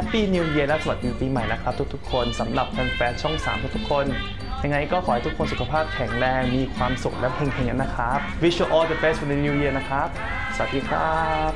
แ Happy New Year และสวัสดีปีใหม่นะครับทุกๆ คนสำหรับแฟนๆช่อง 3 ทุกๆคน ยังไงก็ขอให้ทุกคนสุขภาพแข็งแรง มีความสุขและเพ่งๆนะครับ Wish you all the best for the New Year นะครับ สวัสดีครับ